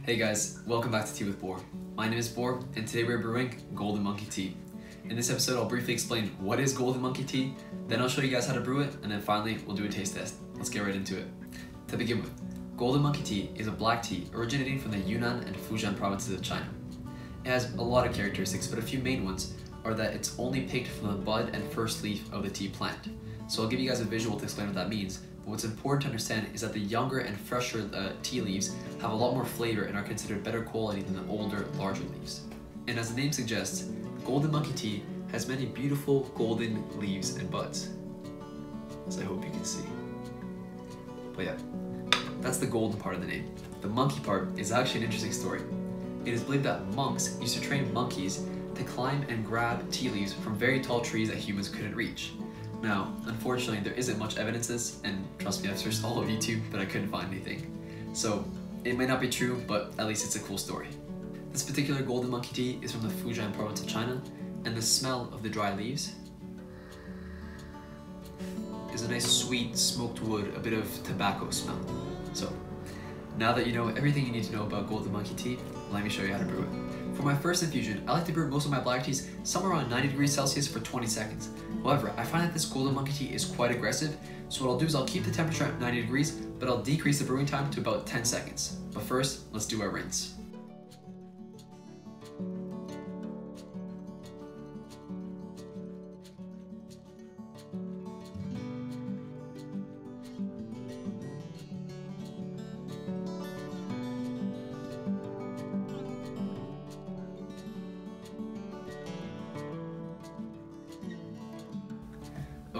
Hey guys, welcome back to Tea with Bor. My name is Bor, and today we're brewing Golden Monkey Tea. In this episode, I'll briefly explain what is Golden Monkey Tea, then I'll show you guys how to brew it, and then finally, we'll do a taste test. Let's get right into it. To begin with, Golden Monkey Tea is a black tea originating from the Yunnan and Fujian provinces of China. It has a lot of characteristics, but a few main ones are that it's only picked from the bud and first leaf of the tea plant. So I'll give you guys a visual to explain what that means, what's important to understand is that the younger and fresher uh, tea leaves have a lot more flavor and are considered better quality than the older, larger leaves. And as the name suggests, golden monkey tea has many beautiful golden leaves and buds, as I hope you can see. But yeah, that's the golden part of the name. The monkey part is actually an interesting story. It is believed that monks used to train monkeys to climb and grab tea leaves from very tall trees that humans couldn't reach. Now, unfortunately, there isn't much evidence this, and trust me, I've searched all of YouTube, but I couldn't find anything. So, it may not be true, but at least it's a cool story. This particular golden monkey tea is from the Fujian province of China, and the smell of the dry leaves is a nice sweet smoked wood, a bit of tobacco smell. So, now that you know everything you need to know about golden monkey tea, let me show you how to brew it. For my first infusion, I like to brew most of my black teas somewhere around 90 degrees Celsius for 20 seconds. However, I find that this golden monkey tea is quite aggressive, so what I'll do is I'll keep the temperature at 90 degrees, but I'll decrease the brewing time to about 10 seconds. But first, let's do our rinse.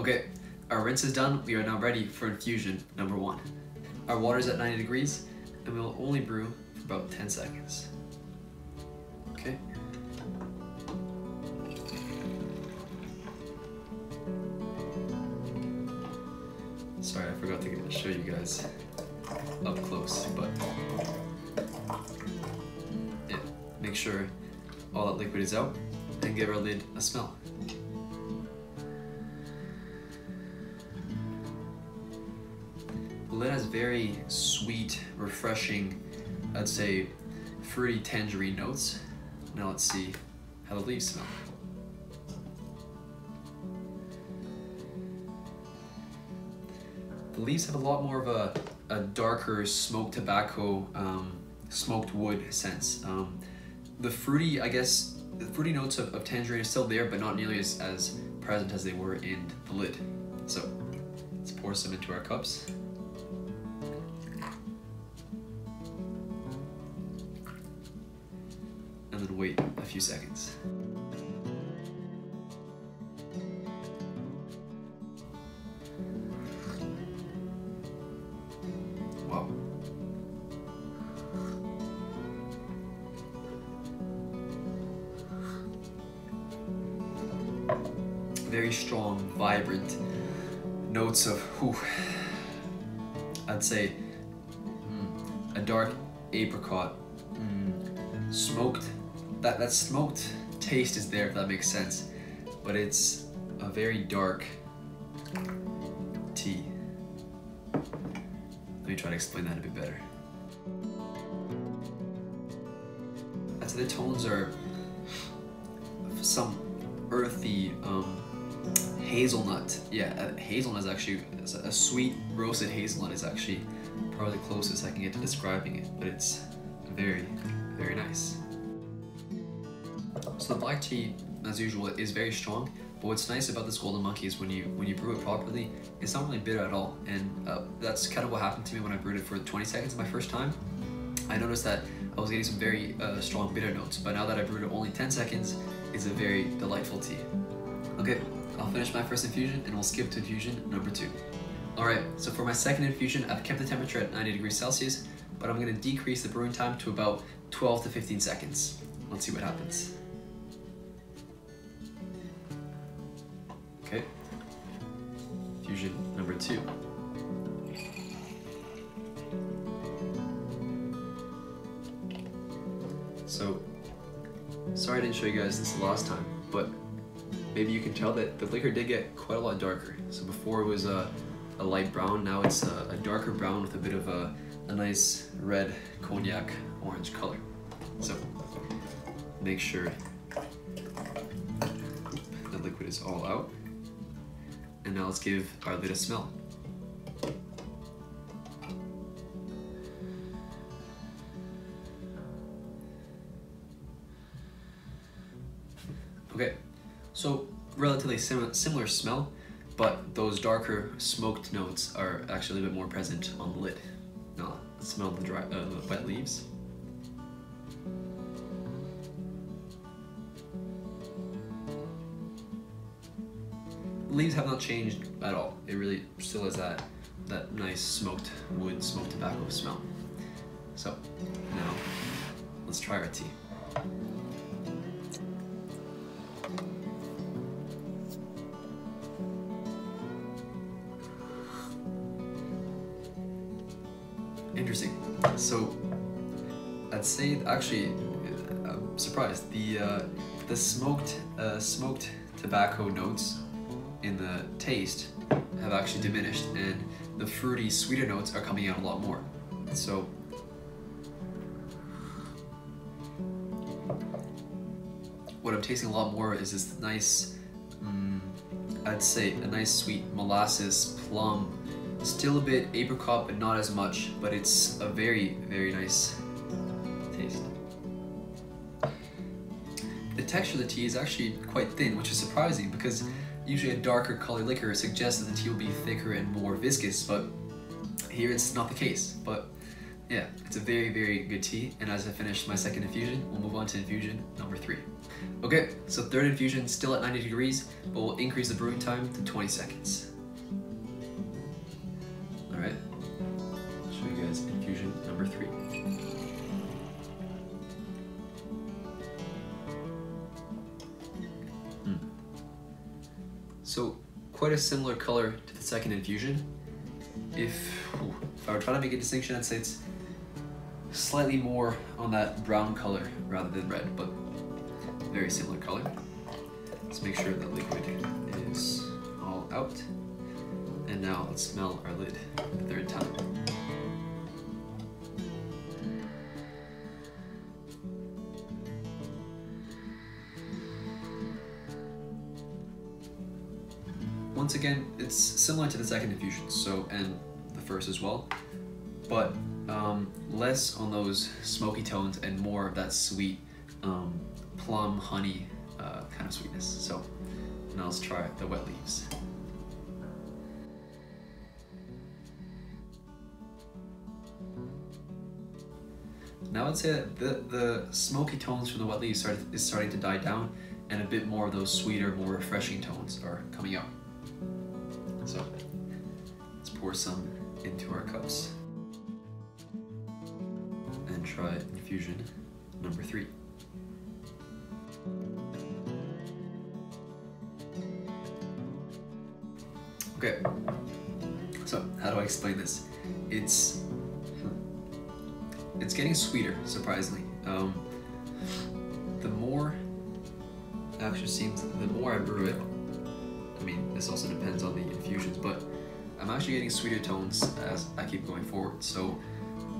Okay, our rinse is done. We are now ready for infusion number one. Our water is at 90 degrees, and we will only brew for about 10 seconds. Okay. Sorry, I forgot to show you guys up close, but yeah, make sure all that liquid is out and give our lid a smell. Very sweet, refreshing, I'd say fruity tangerine notes. Now let's see how the leaves smell. The leaves have a lot more of a, a darker smoked tobacco, um, smoked wood sense. Um, the fruity, I guess, the fruity notes of, of tangerine are still there, but not nearly as, as present as they were in the lid. So let's pour some into our cups. Then wait a few seconds. Wow. Very strong, vibrant notes of, whew, I'd say mm, a dark apricot, mm, smoked that, that smoked taste is there, if that makes sense. But it's a very dark tea. Let me try to explain that a bit better. I'd say the tones are some earthy um, hazelnut. Yeah, uh, hazelnut is actually, a sweet roasted hazelnut is actually probably the closest I can get to describing it, but it's very, very nice. So the black tea, as usual, is very strong. But what's nice about this golden monkey is when you when you brew it properly, it's not really bitter at all. And uh, that's kind of what happened to me when I brewed it for 20 seconds my first time. I noticed that I was getting some very uh, strong bitter notes, but now that I brewed it only 10 seconds, it's a very delightful tea. Okay, I'll finish my first infusion and we'll skip to infusion number two. Alright, so for my second infusion, I've kept the temperature at 90 degrees Celsius, but I'm going to decrease the brewing time to about 12 to 15 seconds. Let's see what happens. Fusion number two. So, sorry I didn't show you guys this last time, but maybe you can tell that the liquor did get quite a lot darker. So before it was a, a light brown, now it's a, a darker brown with a bit of a, a nice red cognac orange color. So make sure the liquid is all out. And now let's give our lid a smell. Okay, so relatively sim similar smell, but those darker smoked notes are actually a bit more present on the lid. Now, smell the, dry, uh, wet leaves. Leaves have not changed at all. It really still has that that nice smoked wood, smoked tobacco smell. So now let's try our tea. Interesting. So I'd say actually, uh, I'm surprised. The uh, the smoked uh, smoked tobacco notes in the taste have actually diminished, and the fruity, sweeter notes are coming out a lot more. So what I'm tasting a lot more is this nice, um, I'd say a nice sweet molasses, plum, still a bit apricot, but not as much, but it's a very, very nice taste. The texture of the tea is actually quite thin, which is surprising because Usually a darker colored liquor suggests that the tea will be thicker and more viscous, but here it's not the case. But yeah, it's a very, very good tea. And as I finish my second infusion, we'll move on to infusion number three. Okay, so third infusion still at 90 degrees, but we'll increase the brewing time to 20 seconds. All right, show you guys infusion number three. So quite a similar color to the second infusion. If, if I were trying to make a distinction, I'd say it's slightly more on that brown color rather than red, but very similar color. Let's make sure the liquid is all out. And now let's smell our lid the third time. Once again, it's similar to the second infusion, so and the first as well, but um, less on those smoky tones and more of that sweet um, plum honey uh, kind of sweetness. So now let's try the wet leaves. Now I'd say that the, the smoky tones from the wet leaves start, is starting to die down and a bit more of those sweeter, more refreshing tones are coming out. Pour some into our cups and try infusion number three. Okay, so how do I explain this? It's it's getting sweeter, surprisingly. Um, the more actually seems the more I brew it, I mean, this also depends on the infusions, but I'm actually getting sweeter tones as I keep going forward. So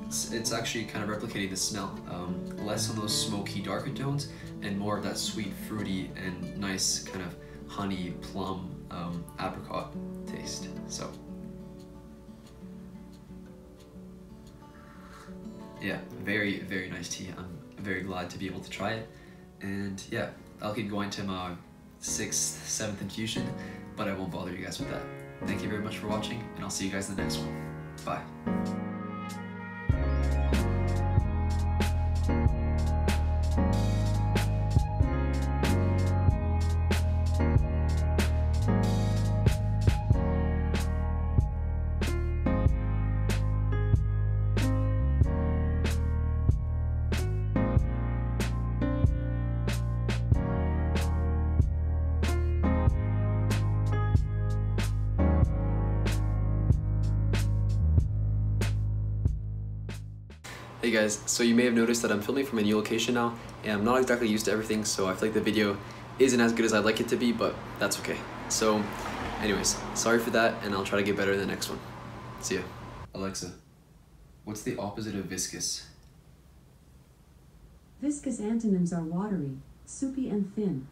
it's, it's actually kind of replicating the smell. Um, less on those smoky, darker tones, and more of that sweet, fruity, and nice kind of honey, plum, um, apricot taste. So yeah, very, very nice tea. I'm very glad to be able to try it. And yeah, I'll keep going to my sixth, seventh infusion, but I won't bother you guys with that. Thank you very much for watching, and I'll see you guys in the next one. Bye. Hey guys, so you may have noticed that I'm filming from a new location now, and I'm not exactly used to everything, so I feel like the video isn't as good as I'd like it to be, but that's okay. So, anyways, sorry for that, and I'll try to get better in the next one. See ya. Alexa, what's the opposite of viscous? Viscous antonyms are watery, soupy, and thin.